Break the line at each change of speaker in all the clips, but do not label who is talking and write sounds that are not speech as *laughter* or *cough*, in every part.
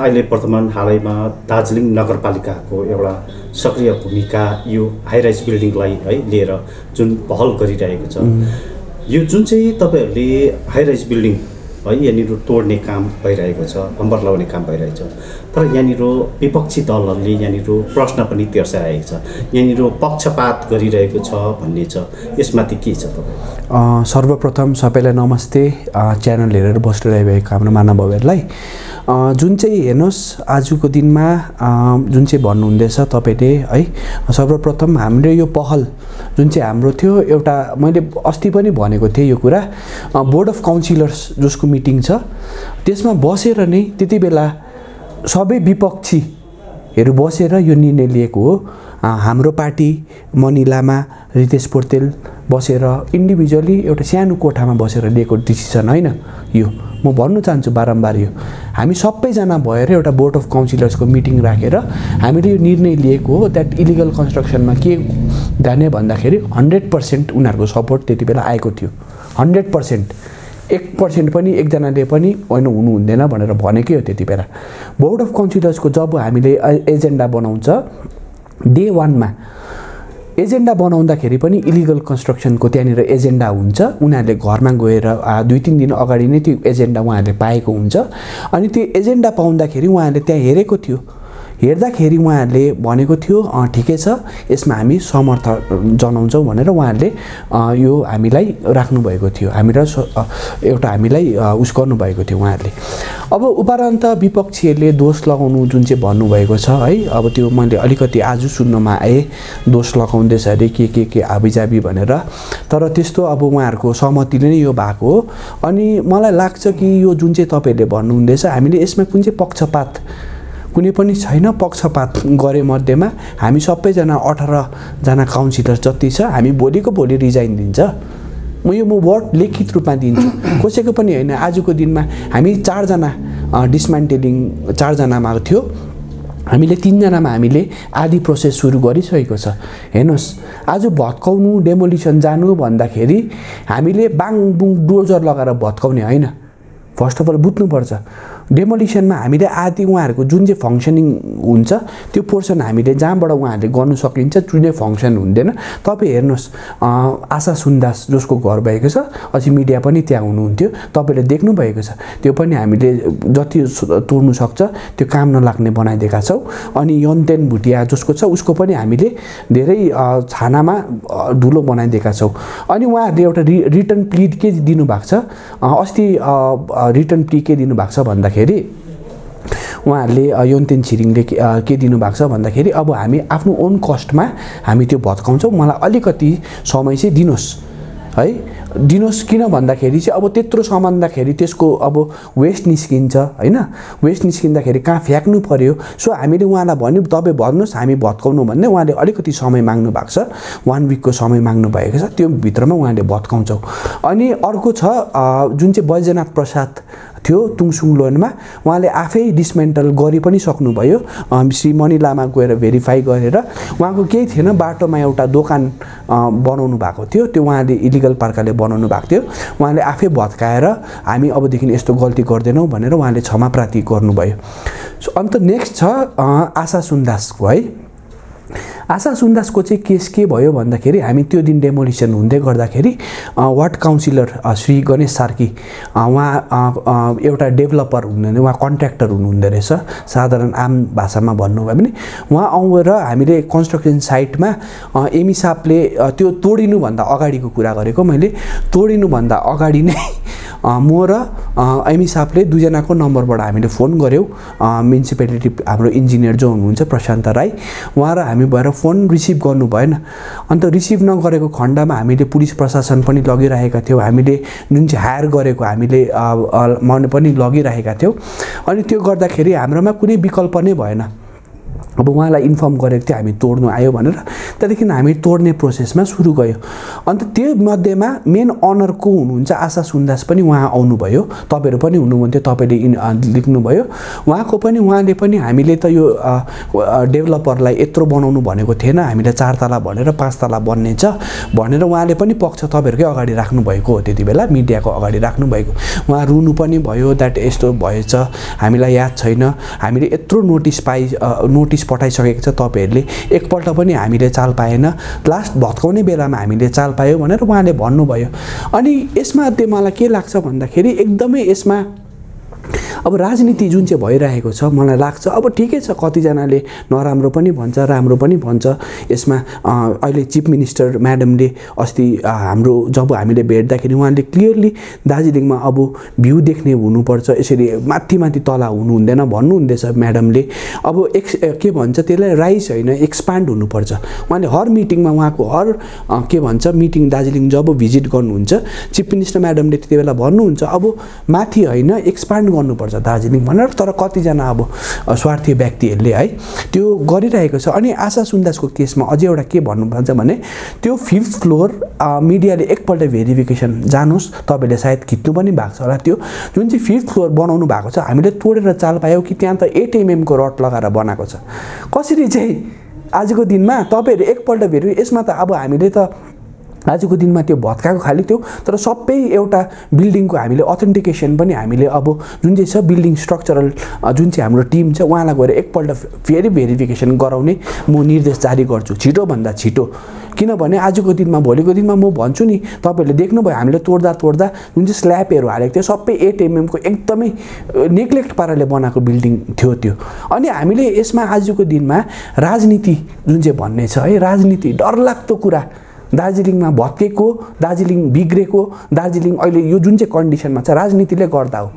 अहिले वर्तमान हालैमा दार्जिलिङ नगरपालिकाको एउटा सक्रिय भूमिका यो हाइराइज बिल्डिङलाई है लिएर जुन पहल गरिरहेको छ। यो जुन चाहिँ तपाईँहरूले हाइराइज बिल्डिङ है यहाँनिर तोड्ने काम भइरहेको छ हम्बर लगाउने काम भइरहेको छ। तर यहाँनिर विपक्षी दलहरूले यहाँनिर प्रश्न पनि तेर्साइरहेको छ। यहाँनिर पक्षपात गरिरहेको छ भन्ने छ। यसमाथि के छ तपाईँ?
सर्वप्रथम सबैलाई नमस्ते। च्यानल हेरेर बसिरहेको हाम्रो मानवहरूलाई जुन चाहिँ हेर्नुहोस् आजको दिनमा जुन चाहिँ भन्नुहुँदैछ तपाईँले है सर्वप्रथम हामीले यो पहल जुन चाहिँ हाम्रो थियो एउटा मैले अस्ति पनि भनेको थिएँ यो कुरा। बोर्ड अफ काउन्सिलर्स जसको मिटिङ छ त्यसमा बसेर नै त्यति बेला सबै विपक्षीहरू बसेर यो निर्णय लिएको हो। हाम्रो पार्टी मणि लामा रितेश पोर्तेल बसेर इन्डिभिजुअली एउटा सानो कोठामा बसेर लिएको डिसिसन होइन यो। म भन्नु चाहन्छु बारम्बार यो। हामी सबैजना भएर एउटा बोर्ड अफ काउन्सिलर्सको मिटिङ राखेर हामीले यो निर्णय लिएको हो द्याट इलिगल कन्स्ट्रक्सनमा के जाने भन्दाखेरि हन्ड्रेड पर्सेन्ट उनीहरूको सपोर्ट त्यति बेला आएको थियो। हन्ड्रेड पर्सेन्ट एक पर्सेन्ट पनि एकजनाले पनि होइन हुनु हुँदैन भनेर भनेकै हो त्यति बेला। बोर्ड अफ काउन्सिलर्सको जब हामीले एजेन्डा बनाउँछ डे वानमा एजेन्डा बनाउँदाखेरि पनि इलिगल कन्स्ट्रक्सनको त्यहाँनिर एजेन्डा हुन्छ। उनीहरूले घरमा गएर दुई तिन दिन अगाडि नै त्यो एजेन्डा उहाँहरूले पाएको हुन्छ। अनि त्यो एजेन्डा पाउँदाखेरि उहाँहरूले त्यहाँ हेरेको थियो। हेर्दाखेरि उहाँहरूले भनेको थियो ठिकै छ यसमा हामी समर्थ जनाउँछौँ भनेर उहाँहरूले यो हामीलाई राख्नुभएको थियो। हामीलाई एउटा हामीलाई उस गर्नुभएको थियो उहाँहरूले। अब उपरान्त विपक्षीहरूले दोष लगाउनु जुन चाहिँ भन्नुभएको छ है अब त्यो मैले अलिकति आज सुन्नमा आएँ दोष लगाउँदैछ अरे के के के हाबिजाबी भनेर। तर त्यस्तो अब उहाँहरूको सहमतिले नै यो भएको हो। अनि मलाई लाग्छ कि यो जुन चाहिँ तपाईँहरूले भन्नुहुँदैछ हामीले यसमा कुन चाहिँ पक्षपात कुनै पनि छैन पक्षपात गरे मध्येमा हामी सबैजना अठारजना काउन्सिलर जति छ हामी भोलिको भोलि रिजाइन दिन्छ। म यो म वर्ड लिखित रूपमा दिन्छु। *coughs* कसैको पनि होइन आजको दिनमा हामी चारजना डिसमेन्टेलिङ चारजनामा थियो। हामीले तिनजनामा हामीले आदि प्रोसेस सुरु गरिसकेको छ। हेर्नुहोस् आज भत्काउनु डेमोलिसन जानु भन्दाखेरि हामीले बाङ बुङ डोजर लगाएर भत्काउने होइन। फर्स्ट अफ अल बुझ्नुपर्छ। डेमोलिसनमा हामीले आदि उहाँहरूको जुन चाहिँ फङ्सनिङ हुन्छ त्यो पोर्सन हामीले जहाँबाट उहाँहरूले गर्नु सकिन्छ जुन चाहिँ फङ्सन हुँदैन। तपाईँ हेर्नुहोस् आशा सुन्दास जसको घर भएको छ अझै मिडिया पनि त्यहाँ हुनुहुन्थ्यो। तपाईँले देख्नुभएको छ त्यो पनि हामीले जति तोड्नु सक्छ त्यो काम नलाग्ने बनाइदिएका छौँ। अनि यन्तेन भुटिया जसको छ उसको पनि हामीले धेरै छानामा धुलो बनाइदिएका छौँ। अनि उहाँहरूले एउटा रि रिटर्न प्लिड के दिनुभएको छ? अस्ति रिटर्न प्ली के दिनुभएको छ भन्दाखेरि भन्दाखेरि उहाँहरूले योन्तेन छिरिङले के दिनुभएको छ भन्दाखेरि अब हामी आफ्नो ओन कस्टमा हामी त्यो भत्काउँछौँ। मलाई अलिकति समय चाहिँ दिनुहोस्। है? दिनुहोस् किन भन्दाखेरि चाहिँ अब त्यत्रो सम्हाल्दाखेरि त्यसको अब वेस्ट निस्किन्छ होइन? वेस्ट निस्किँदाखेरि कहाँ फ्याँक्नु पऱ्यो सो हामीले उहाँलाई भन्यो तपाईँ भन्नुहोस् हामी भत्काउनु भन्ने उहाँले अलिकति समय माग्नु भएको छ। वान विकको समय माग्नु भएको छ। त्यो भित्रमा उहाँले भत्काउँछौँ। अनि अर्को छ जुन चाहिँ बैजनाथ प्रसाद थियो तुङसुङ लोनमा। उहाँले आफै डिसमेन्टल गरि पनि सक्नुभयो। श्री मणि लामा गएर भेरिफाई गरेर उहाँको केही थिएन बाटोमा एउटा दोकान बनाउनु भएको थियो। त्यो उहाँले इलिगल प्रकारले बनाउनु भएको थियो। उहाँले आफै भत्काएर हामी अबदेखि यस्तो गल्ती गर्दैनौँ भनेर उहाँले क्षमा प्राप्ति गर्नुभयो अन्त नेक्स्ट छ आशा सुन्दासको है। आशा सुन्दासको चाहिँ केस के भयो भन्दाखेरि हामी त्यो दिन डेमोलिसन हुँदै गर्दाखेरि वार्ड काउन्सिलर श्री गणेश सार्की उहाँ एउटा डेभलपर हुनुहुने उहाँ कन्ट्र्याक्टर हुनुहुँदो रहेछ साधारण आम भाषामा भन्नुभयो भने। उहाँ आएर हामीले कन्स्ट्रक्सन साइटमा एमी सापले त्यो तोडिनुभन्दा अगाडिको कुरा गरेको मैले। तोडिनुभन्दा अगाडि नै म र एमी सापले दुईजनाको नम्बरबाट हामीले फोन गऱ्यौँ म्युनिसिपालिटी हाम्रो इन्जिनियर जो हुनुहुन्छ प्रशान्त राई उहाँ र हामी भएर फोन रिसिभ गर्नु भएन। अन्त रिसिभ नगरेको खण्डमा हामीले पुलिस प्रशासन पनि लगिरहेका थियौँ। हामीले जुन चाहिँ हायर गरेको हामीले पनि लगिरहेका थियौँ। अनि त्यो गर्दाखेरि हाम्रोमा कुनै विकल्प नै भएन। अब उहाँलाई इन्फर्म गरेको थियो हामी तोड्नु आयो भनेर। त्यहाँदेखि हामी तोड्ने प्रोसेसमा सुरु गयो। अन्त त्यो मध्येमा मेन अनर को हुनुहुन्छ? आशा सुन्दास पनि उहाँ आउनुभयो। तपाईँहरू पनि हुनुहुन्थ्यो तपाईँले इन लेख्नुभयो। उहाँको पनि उहाँले पनि हामीले त यो डेभलपरलाई यत्रो बनाउनु भनेको थिएन। हामीले चार तला भनेर पाँच तला बन्ने छ भनेर उहाँले पनि पक्ष तपाईँहरूकै अगाडि राख्नुभएको हो त्यति बेला मिडियाको अगाडि राख्नुभएको। उहाँ रुनु पनि भयो द्याट यस्तो भएछ हामीलाई याद छैन। हामीले यत्रो नोटिस पाइ नोटिस पठाइसकेको छ तपाईँहरूले। एकपल्ट पनि हामीले चाल पाएन। लास्ट भत्काउने बेलामा हामीले चाल पायो भनेर उहाँले भन्नुभयो। अनि यसमा त्यो मलाई के लाग्छ भन्दाखेरि एकदमै यसमा अब राजनीति जुन चाहिँ भइरहेको छ मलाई लाग्छ अब ठिकै छ कतिजनाले नराम्रो पनि भन्छ राम्रो पनि भन्छ। यसमा अहिले चिफ मिनिस्टर म्याडमले अस्ति हाम्रो जब हामीले भेट्दाखेरि उहाँले क्लियरली दार्जिलिङमा अब भ्यू देख्ने हुनुपर्छ यसरी माथि माथि तला हुनु हुँदैन भन्नुहुँदैछ म्याडमले। अब एक्स के भन्छ त्यसलाई राइस होइन एक्सपान्ड हुनुपर्छ। उहाँले हर मिटिङमा उहाँको हर के भन्छ मिटिङ दार्जिलिङ जब भिजिट गर्नुहुन्छ चिफ मिनिस्टर म्याडमले त्यति बेला भन्नुहुन्छ अब माथि होइन एक्सपान्ड गर्नुपर्छ दार्जिलिङ भनेर। तर कतिजना अब स्वार्थी व्यक्तिहरूले है त्यो गरिरहेको छ। अनि आशा सुन्दासको केसमा अझै एउटा के भन्नुहुन्छ भने त्यो फिफ्थ फ्लोर मिडियाले एकपल्ट भेरिफिकेसन जानुहोस् तपाईँले सायद खिच्नु पनि भएको छ होला त्यो। जुन चाहिँ फिफ्थ फ्लोर बनाउनु भएको छ हामीले तोडेर चाल पायौँ कि त्यहाँ त एट एमएमको रड लगाएर बनाएको छ। कसरी चाहिँ आजको दिनमा तपाईँहरू एकपल्ट भेरि यसमा त अब हामीले त आजको दिनमा त्यो भत्काएको खालि थियो तर सबै एउटा बिल्डिङको हामीले अथेन्टिकेसन पनि हामीले अब जुन चाहिँ छ बिल्डिङ स्ट्रक्चरल जुन चाहिँ हाम्रो टिम छ उहाँलाई गएर एकपल्ट फेरि भेरिफिकेसन गराउने म निर्देश जारी गर्छु। छिटोभन्दा छिटो। किनभने आजको दिनमा भोलिको दिनमा म भन्छु नि तपाईँहरूले देख्नुभयो हामीले तोड्दा तोड्दा जुन चाहिँ स्ल्याबहरू हालेको थियो सबै एट एमएमको एकदमै नेग्लेक्ट पाराले बनाएको बिल्डिङ थियो त्यो। अनि हामीले यसमा आजको दिनमा राजनीति जुन चाहिँ भन्ने छ है राजनीति डरलाग्दो कुरा दार्जिलिङमा भत्केको दार्जिलिङ बिग्रेको दार्जिलिङ अहिले यो जुन चाहिँ कन्डिसनमा छ राजनीतिले गर्दा हो।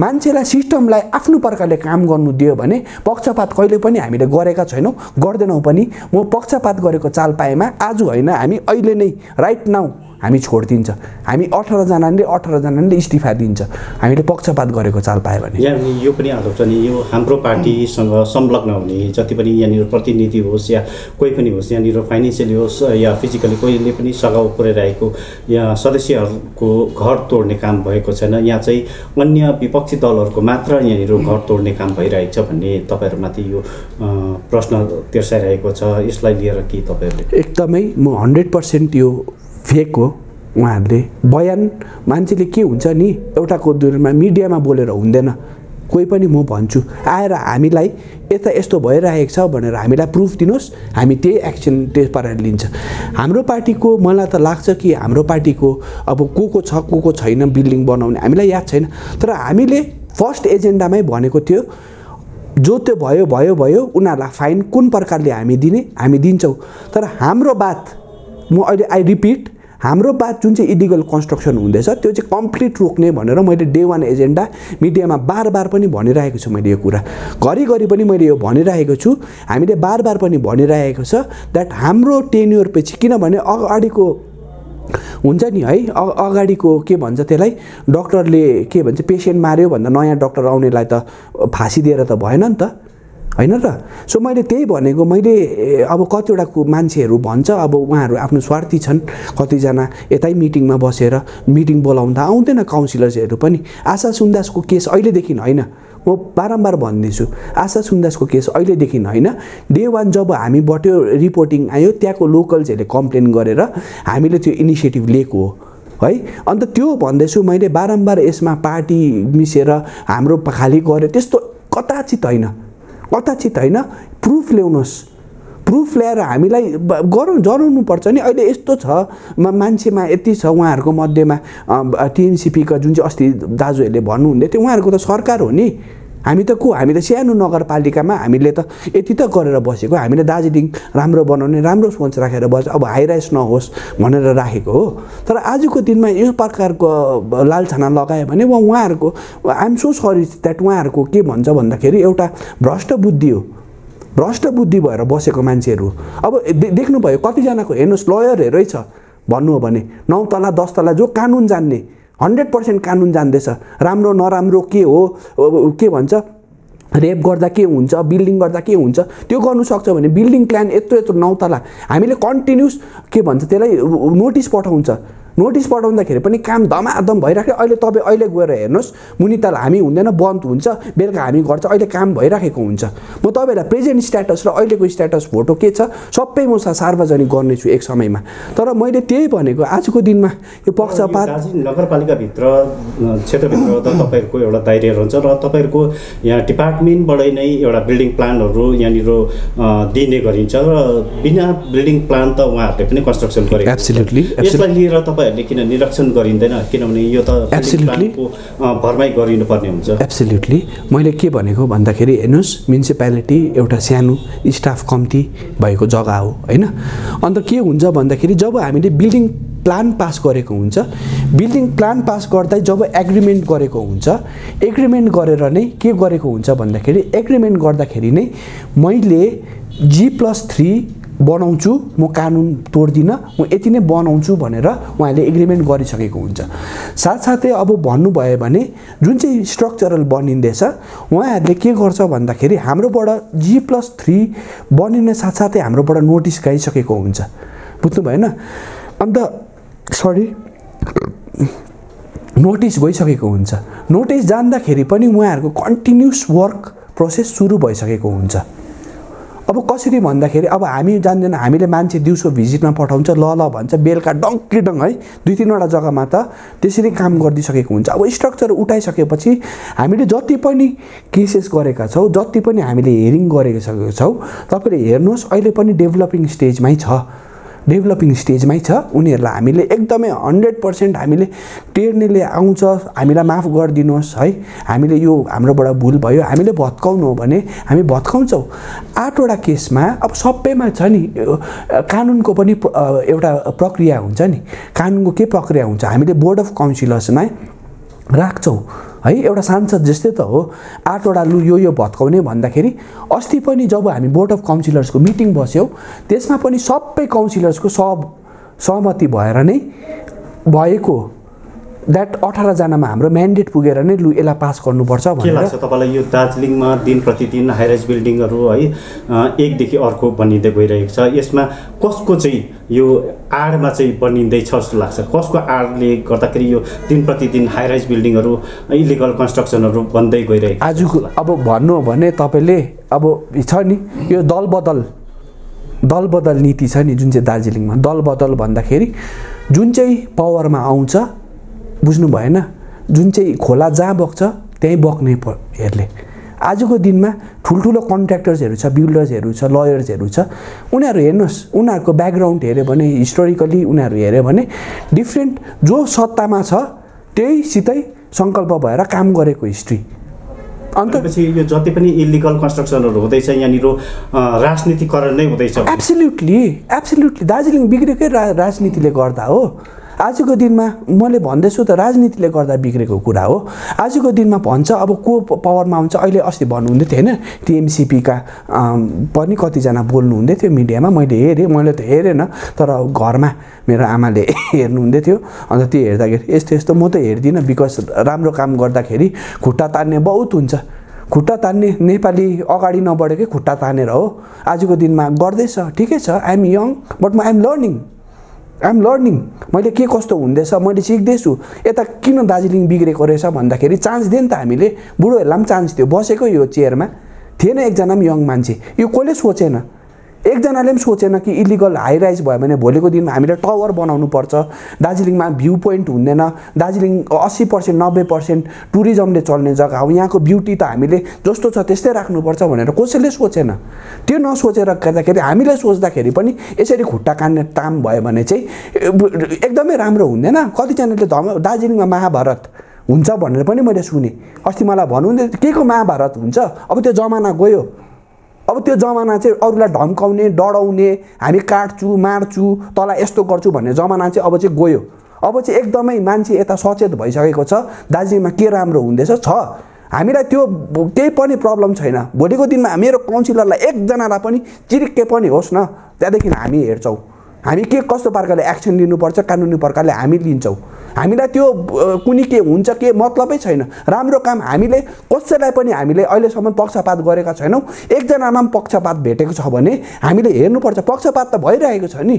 मान्छेलाई सिस्टमलाई आफ्नो प्रकारले काम गर्नु दियो भने पक्षपात कहिले पनि हामीले गरेका छैनौँ गर्दैनौँ पनि। म पक्षपात गरेको चाल पाएमा आज होइन हामी अहिले नै राइट नाउ हामी छोडिदिन्छ। हामी अठारजनाले अठारजनाले इस्तिफा दिन्छ। हामीले पक्षपात गरेको चाल पायो भने।
यहाँ यो पनि आरोप छ नि यो हाम्रो पार्टीसँग संलग्न हुने जति पनि यहाँनिर प्रतिनिधि होस् या कोही पनि होस् यहाँनिर फाइनेन्सियली होस् या फिजिकली कोहीले पनि सघाउ पुऱ्याइरहेको या सदस्यहरूको घर तोड्ने काम भएको छैन यहाँ चाहिँ अन्य विपक्षी दलहरूको मात्र यहाँनिर घर तोड्ने काम भइरहेको छ भन्ने तपाईँहरूमाथि यो प्रश्न तिर्साइरहेको छ। यसलाई लिएर के तपाईँहरूले?
एकदमै म हन्ड्रेड पर्सेन्ट यो फेक हो उहाँहरूले बयान। मान्छेले के हुन्छ नि एउटाको दुरमा मिडियामा बोलेर हुँदैन। कोही पनि म भन्छु आएर हामीलाई यता यस्तो भइरहेको छ भनेर हामीलाई प्रुफ दिनुहोस् हामी त्यही एक्सन त्यस पाराले लिन्छ। हाम्रो पार्टीको मलाई त लाग्छ कि हाम्रो पार्टीको अब को को छ को को छैन बिल्डिङ बनाउने हामीलाई याद छैन। तर हामीले फर्स्ट एजेन्डामै भनेको थियो जो त्यो भयो भयो भयो उनीहरूलाई फाइन कुन प्रकारले हामी दिने हामी दिन्छौँ। तर हाम्रो बात म अहिले आई रिपिट हाम्रो बात जुन चाहिँ इलिगल कन्स्ट्रक्सन हुँदैछ त्यो चाहिँ कम्प्लिट रोक्ने भनेर मैले डे वान एजेन्डा मिडियामा बार बार पनि भनिरहेको छु मैले यो कुरा। घरिघरि पनि मैले यो भनिरहेको छु। हामीले बार बार पनि भनिरहेको छ द्याट हाम्रो टेन्युर पछि किनभने अगाडिको हुन्छ नि है अगाडिको के भन्छ त्यसलाई डक्टरले के भन्छ पेसेन्ट माऱ्यो भन्दा नयाँ डक्टर आउनेलाई त फाँसी दिएर त भएन नि त। होइन र सो मैले त्यही भनेको मैले अब कतिवटा मान्छेहरू भन्छ अब उहाँहरू आफ्नो स्वार्थी छन् कतिजना यतै मिटिङमा बसेर मिटिङ बोलाउँदा आउँदैन काउन्सिलर्सहरू पनि। आशा सुन्दासको केस अहिलेदेखि होइन। म बारम्बार भन्दैछु आशा सुन्दासको केस अहिलेदेखि होइन। डे वान जब हामी बट्यो रिपोर्टिङ आयो त्यहाँको लोकल्सहरूले कम्प्लेन गरेर हामीले त्यो इनिसिएटिभ लिएको हो है? अन्त त्यो भन्दैछु मैले बारम्बार यसमा पार्टी मिसेर हाम्रो खाली गऱ्यो त्यस्तो कदाचित होइन। कथाचित होइन प्रुफ ल्याउनुहोस्। प्रुफ ल्याएर हामीलाई गरौँ जनाउनु पर्छ नि। अहिले यस्तो छ मान्छेमा यति छ उहाँहरूको मध्येमा टिएमसिपीका जुन चाहिँ अस्ति दाजुहरूले भन्नुहुँदै थियो उहाँहरूको त सरकार हो नि। हामी त को? हामी त सानो नगरपालिकामा हामीले त यति त गरेर बसेको। हामीले दार्जिलिङ राम्रो बनाउने राम्रो सोच राखेर बस्छ अब हाइराइस नहोस् भनेर राखेको हो। तर आजको दिनमा यो प्रकारको लालछाना लगायो भने उहाँहरूको आइएम सो सरी द्याट उहाँहरूको के भन्छ भन्दाखेरि एउटा भ्रष्ट बुद्धि हो। भ्रष्ट बुद्धि भएर बसेको मान्छेहरू अब देख्नुभयो कतिजनाको हेर्नुहोस् लयरहरू छ। भन्नु हो भने नौ तला दस तला जो कानुन जान्ने। हन्ड्रेड पर्सेन्ट कानुन जान्दैछ। राम्रो नराम्रो के हो? के भन्छ? रेप गर्दा के हुन्छ? बिल्डिङ गर्दा के हुन्छ? त्यो गर्नु सक्छ भने बिल्डिङ प्लान यत्रो यत्रो नौ तला हामीले कन्टिन्युस के भन्छ त्यसलाई नोटिस पठाउँछ। नोटिस पठाउँदाखेरि पनि काम धमाधम भइराख्यो। अहिले तपाईँ अहिले गएर हेर्नुहोस् मुनिताल हामी हुँदैन बन्द हुन्छ बेलुका हामी गर्छ अहिले काम भइराखेको हुन्छ। म तपाईँलाई प्रेजेन्ट स्ट्याटस र अहिलेको स्ट्याटस फोटो के छ सबै म सार्वजनिक गर्नेछु एक समयमा। तर मैले त्यही भनेको आजको दिनमा यो पक्षपात
नगरपालिकाभित्र क्षेत्रभित्र त तपाईँहरूको एउटा दायरा रहन्छ र तपाईँहरूको यहाँ डिपार्टमेन्टबाटै नै एउटा बिल्डिङ प्लानहरू यहाँनिर दिने गरिन्छ र बिना बिल्डिङ प्लान त उहाँहरूले पनि कन्स्ट्रक्सन गरेको यसलाई लिएर तपाईँहरूले किन निरीक्षण गरिँदैन किनभने यो त बिल्डिङ
Absolutely.
प्लानको अ, भरमै गरिनुपर्ने हुन्छ।
एब्सोल्युटली मैले के भनेको भन्दाखेरि हेर्नुहोस् म्युनिसिपालिटी एउटा सानो स्टाफ कम्ती भएको जग्गा हो होइन? अन्त के हुन्छ भन्दाखेरि जब हामीले बिल्डिङ प्लान पास गरेको हुन्छ बिल्डिङ प्लान पास गर्दै जब एग्रिमेन्ट गरेको हुन्छ एग्रिमेन्ट गरेर नै के गरेको हुन्छ भन्दाखेरि एग्रिमेन्ट गर्दाखेरि नै मैले जी प्लस थ्री बनाउँछु म कानुन तोड्दिनँ म यति नै बनाउँछु भनेर उहाँले एग्रिमेन्ट गरिसकेको हुन्छ। साथसाथै अब भन्नुभयो भने जुन चाहिँ स्ट्रक्चरल बनिँदैछ उहाँहरूले के गर्छ भन्दाखेरि हाम्रोबाट जी प्लस थ्री बनिने साथसाथै हाम्रोबाट नोटिस गइसकेको हुन्छ। बुझ्नु भएन? अन्त सरी नोटिस गइसकेको हुन्छ। नोटिस जान्दाखेरि पनि उहाँहरूको कन्टिन्युस वर्क प्रोसेस सुरु भइसकेको हुन्छ। अब कसरी भन्दाखेरि अब हामी जान्दैन हामीले मान्छे दिउँसो भिजिटमा पठाउँछ ल ल भन्छ बेलुका डङ्की डङ है दुई तिनवटा जग्गामा त त्यसरी काम गरिदिइसकेको हुन्छ। अब स्ट्रक्चर उठाइसकेपछि हामीले जति पनि केसेस गरेका छौँ जति पनि हामीले हेरिङ गरेको सकेको छौँ तपाईँले हेर्नुहोस् अहिले पनि डेभलपिङ स्टेजमै छ। डेभलपिङ स्टेजमै छ। उनीहरूलाई हामीले एकदमै हन्ड्रेड पर्सेन्ट हामीले टेर्नेले आउँछ। हामीलाई माफ गरिदिनुहोस् है। हामीले यो हाम्रोबाट भुल भयो। हामीले भत्काउनु हो भने हामी भत्काउँछौँ। आठवटा केसमा अब सबैमा छ नि कानुनको पनि एउटा प्रक्रिया हुन्छ नि। कानुनको के प्रक्रिया हुन्छ? हामीले बोर्ड अफ काउन्सिलर्समा राख्छौँ। है एउटा सांसद जस्तै त हो। आठवटा लु यो यो भत्काउने भन्दाखेरि अस्ति पनि जब हामी बोर्ड अफ काउन्सिलर्सको मिटिङ बस्यौँ त्यसमा पनि सबै काउन्सिलर्सको सब सहमति भएर नै भएको द्याट अठारजनामा हाम्रो म्यान्डेट पुगेर नै लु यसलाई पास गर्नुपर्छ
के
भनेर।
लाग्छ तपाईँलाई यो दार्जिलिङमा दिन प्रतिदिन हाइराइज बिल्डिङहरू है एकदेखि अर्को बनिँदै गइरहेको छ। यसमा कसको चाहिँ यो आडमा चाहिँ बनिँदैछ जस्तो लाग्छ? कसको आडले गर्दाखेरि यो दिन प्रतिदिन हाइराइज बिल्डिङहरू इलिगल कन्स्ट्रक्सनहरू बन्दै गइरहेको?
आजको अब भन्नु हो भने तपाईँले अब छ नि यो दल बदल। दल बदल नीति छ नि जुन चाहिँ दार्जिलिङमा। दल बदल भन्दाखेरि जुन चाहिँ पावरमा आउँछ बुझ्नु भएन जुन चाहिँ खोला जहाँ बग्छ त्यहीँ बग्ने हेरले। आजको दिनमा ठुल्ठुलो कन्ट्र्याक्टर्सहरू छ बिल्डर्सहरू छ लयर्सहरू छ। उनीहरू हेर्नुहोस् उनीहरूको ब्याकग्राउन्ड हेऱ्यो भने हिस्टोरिकली उनीहरू हेऱ्यो भने डिफ्रेन्ट जो सत्तामा छ त्यहीसितै सङ्कल्प भएर काम गरेको हिस्ट्री। अन्त
भनेपछि यो जति पनि इलिगल कन्स्ट्रक्सनहरू हुँदैछ यहाँनिर राजनीतिकरण नै हुँदैछ।
Absolutely absolutely. दार्जिलिङ बिग्रेकै रा राजनीतिले गर्दा हो। आजको दिनमा मैले भन्दैछु त राजनीतिले गर्दा बिग्रेको कुरा हो। आजको दिनमा भन्छ अब को पावरमा आउँछ अहिले अस्ति भन्नुहुँदै थियो होइन टिएमसिपीका पनि कतिजना बोल्नु हुँदै थियो मिडियामा। मैले हेरेँ मैले त हेरेन तर घरमा मेरो आमाले *laughs* हेर्नुहुँदै थियो। अन्त त्यो हेर्दाखेरि यस्तो यस्तो म त हेर्दिनँ बिकज राम्रो काम गर्दाखेरि खुट्टा तान्ने बहुत हुन्छ। खुट्टा तान्ने नेपाली अगाडि नबढेकै खुट्टा तानेर हो। आजको दिनमा गर्दैछ ठिकै छ। आइएम यङ बट म आइएम लर्निङ आइएम लर्निङ मैले के कस्तो हुँदैछ मैले सिक्दैछु। यता किन दार्जिलिङ बिग्रेको रहेछ भन्दाखेरि चान्स दियो नि त हामीले। बुढोहरूलाई पनि चान्स दियो। बसेको यो चेयरमा थिएन एकजना पनि यङ मान्छे। यो कसले सोचेन? एकजनाले पनि सोचेन कि इलिगल हाई राइज भयो भने भोलिको दिनमा हामीले टावर बनाउनु पर्छ। दार्जिलिङमा भ्यू पोइन्ट हुँदैन। दार्जिलिङ अस्सी पर्सेन्ट नब्बे पर्सेन्ट टुरिज्मले चल्ने जग्गा हो। यहाँको ब्युटी त हामीले जस्तो छ त्यस्तै राख्नुपर्छ भनेर कसैले सोचेन। त्यो नसोचेर गर्दाखेरि हामीले सोच्दाखेरि पनि यसरी खुट्टा कान्ने काम भयो भने चाहिँ एकदमै राम्रो हुँदैन। कतिजनाले धम दार्जिलिङमा महाभारत हुन्छ भनेर पनि मैले सुनेँ। अस्ति मलाई थियो, के को महाभारत हुन्छ? अब त्यो जमाना गयो। अब त्यो जमाना चाहिँ अरूलाई धम्काउने डराउने हामी काट्छु मार्छु तँलाई यस्तो गर्छु भन्ने जमाना चाहिँ अब चाहिँ गयो। अब चाहिँ एकदमै मान्छे यता सचेत भइसकेको छ दार्जिलिङमा के राम्रो हुँदैछ? छ। हामीलाई त्यो केही पनि प्रब्लम छैन। भोलिको दिनमा मेरो काउन्सिलरलाई एकजनालाई पनि चिरिक्के पनि होस् न। त्यहाँदेखि हामी हेर्छौँ। हामी के कस्तो प्रकारले एक्सन लिनुपर्छ कानुनी प्रकारले हामी लिन्छौँ। हामीलाई त्यो कुनी के हुन्छ के मतलबै छैन। राम्रो काम हामीले कसैलाई पनि हामीले अहिलेसम्म पक्षपात गरेका छैनौँ। एकजनामा पनि पक्षपात भेटेको छ भने हामीले हेर्नुपर्छ। पक्षपात त भइरहेको छ नि।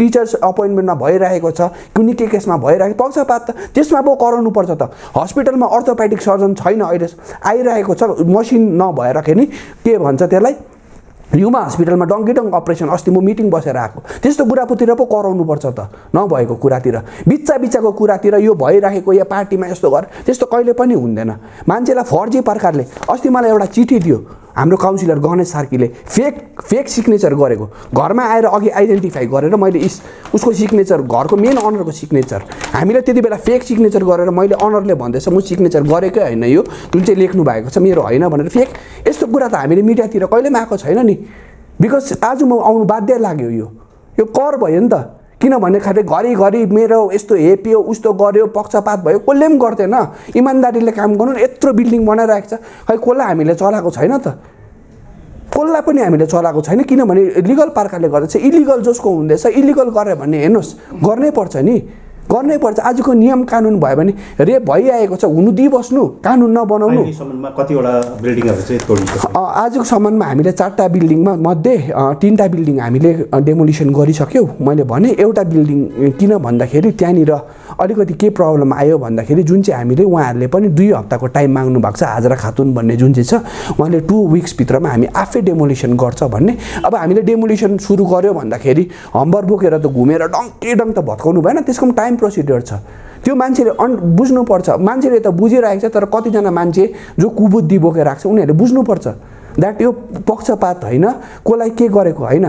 टिचर्स अपोइन्टमेन्टमा भइरहेको छ कुनै के केसमा भइरहेको पक्षपात त त्यसमा पो कराउनुपर्छ त। हस्पिटलमा अर्थोपेडिक सर्जन छैन अहिले आइरहेको छ मसिन नभएरखेरि के भन्छ त्यसलाई? युमा हस्पिटलमा डङ्कीडङ्ग अपरेसन अस्ति म मिटिङ बसेर आएको। त्यस्तो कुरातिर पो कराउनुपर्छ त। नभएको कुरातिर। बिच्चा बिच्चाको कुरातिर यो भइराखेको या पार्टीमा यस्तो गर। त्यस्तो कहिले पनि हुँदैन। मान्छेलाई फर्जी प्रकारले अस्ति मलाई एउटा चिठी दियो। हाम्रो काउन्सिलर गणेश सार्कीले फेक फेक सिग्नेचर गरेको। घरमा आएर अघि आइडेन्टिफाई गरेर मैले इस उसको सिग्नेचर घरको मेन अनरको सिग्नेचर हामीले त्यति बेला फेक सिग्नेचर गरेर मैले अनरले भन्दैछ म सिग्नेचर गरेकै होइन यो। जुन चाहिँ लेख्नु भएको छ मेरो होइन भनेर फेक यस्तो कुरा त हामीले मिडियातिर कहिले पनि आएको छैन नि। बिकज आज म आउनु बाध्य लाग्यो यो। यो कर भयो नि त। किनभने खालि घरिघरि मेरो यस्तो हेप्यो उस्तो गर्यो पक्षपात भयो कसले पनि गर्दैन। इमान्दारीले काम गर्नु यत्रो बिल्डिङ बनाइरहेको छ। खै कसलाई हामीले चलाएको छैन त? कसलाई पनि हामीले चलाएको छैन किनभने लिगल पार्काले गर्दा चाहिँ इलिगल जसको हुँदैछ इलिगल गऱ्यो भने हेर्नुहोस् गर्नै पर्छ नि। गर्नै पर्छ। आजको नियम कानुन भयो भने रेप भइआएको छ हुनु दिइबस्नु कानुन नबनाउनु।
कतिवटा बिल्डिङहरू चाहिँ
आजको सम्ममा हामीले चारवटा बिल्डिङमा मध्ये तिनवटा बिल्डिङ हामीले डेमोलिसन गरिसक्यौँ। मैले भने एउटा बिल्डिङ किन भन्दाखेरि त्यहाँनिर अलिकति के प्रब्लम आयो भन्दाखेरि जुन चाहिँ हामीले उहाँहरूले पनि दुई हप्ताको टाइम माग्नु भएको छ हाजरा खातुन भन्ने जुन चाहिँ छ उहाँले टु विक्सभित्रमा हामी आफै डेमोलिसन गर्छ भन्ने। अब हामीले डेमोलिसन सुरु गऱ्यो भन्दाखेरि हम्बर बोकेर त घुमेर डङ्के डङ्क त भत्काउनु भएन त्यसको पनि टाइम प्रोसिडियर छ। त्यो मान्छेले अन बुझ्नुपर्छ। मान्छेले त बुझिरहेको छ तर कतिजना मान्छे जो कुबुद्धि बोकेर आएको छ उनीहरूले बुझ्नुपर्छ। द्याट यो पक्षपात होइन कसलाई के गरेको होइन।